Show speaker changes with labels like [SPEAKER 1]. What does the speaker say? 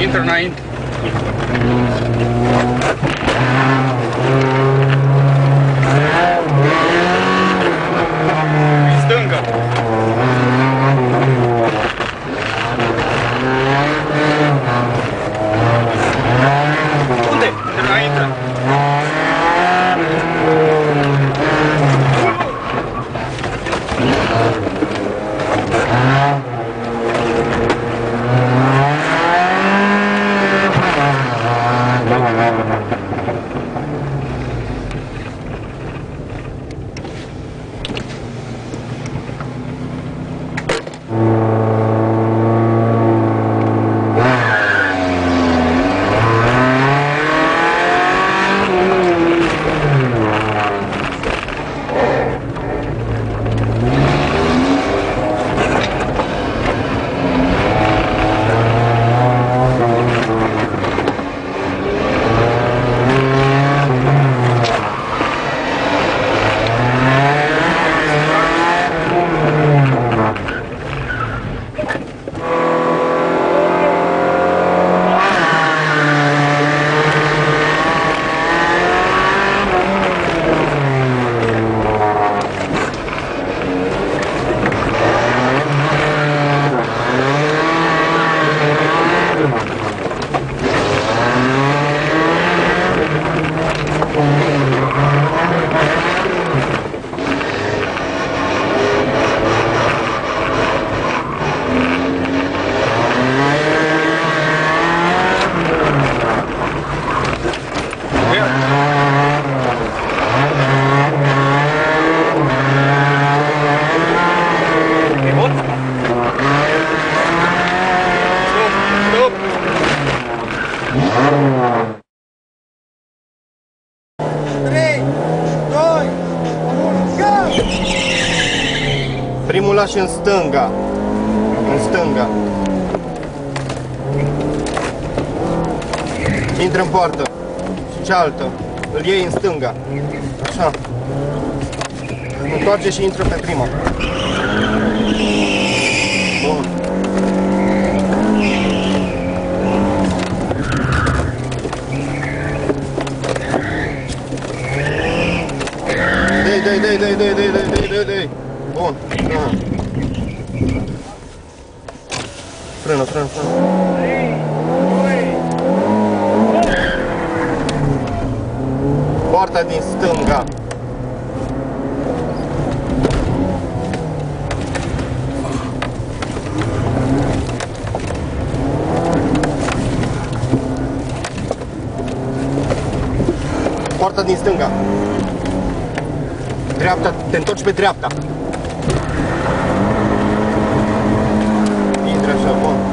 [SPEAKER 1] Internet.
[SPEAKER 2] Primul lași în stânga. În stânga. Intră în poartă. Și cealaltă. Îl iei în stânga. Așa. Întoarce și intră pe prima. Bun. Dai, dai, dai, dai, dai, dai, dai, dai, dai, dai. Bun. Da. Frână, frână, frână. Poarta din stânga. Poarta din stânga. Dreapta, te întorci pe dreapta. вон.